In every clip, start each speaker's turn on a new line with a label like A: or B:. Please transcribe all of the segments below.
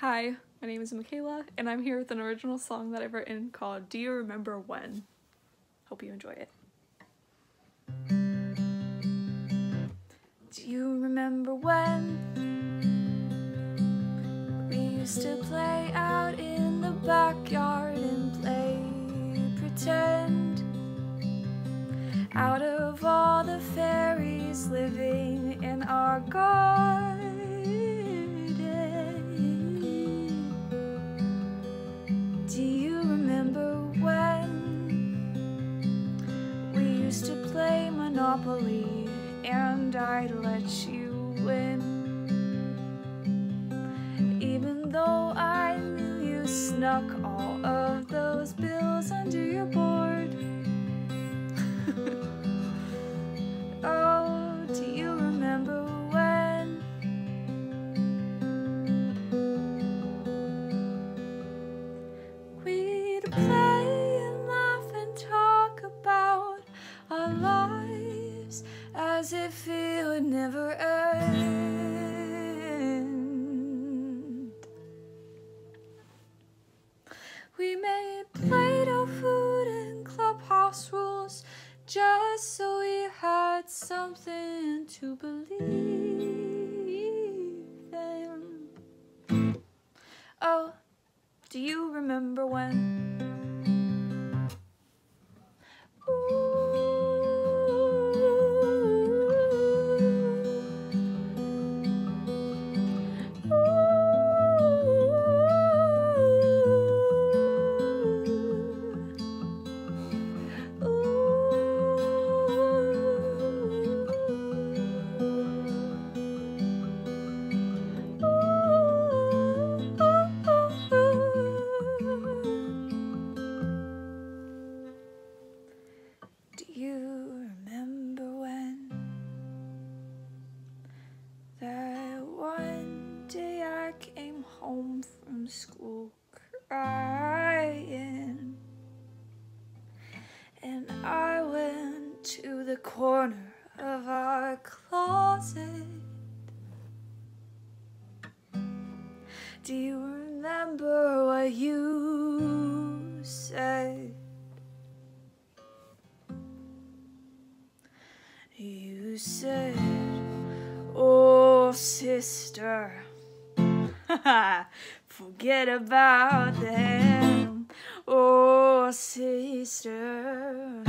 A: Hi, my name is Mikaela, and I'm here with an original song that I've written called Do You Remember When? Hope you enjoy it. Do you remember when we used to play out in the backyard and play pretend? Out of all the fairies living in our garden. Monopoly and I'd let you win? Even though I knew you snuck all of those bills under your if it would never end. We made Play-Doh food and clubhouse rules just so we had something to believe in. Oh, do you remember when? Do you remember when that one day I came home from school crying and I went to the corner of our closet? Do you remember what you said? You said, Oh, sister, forget about them. Oh, sister,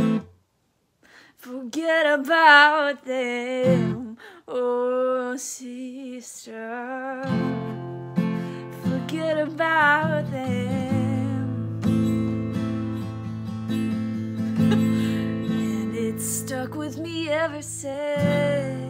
A: forget about them. Oh, sister, me ever since.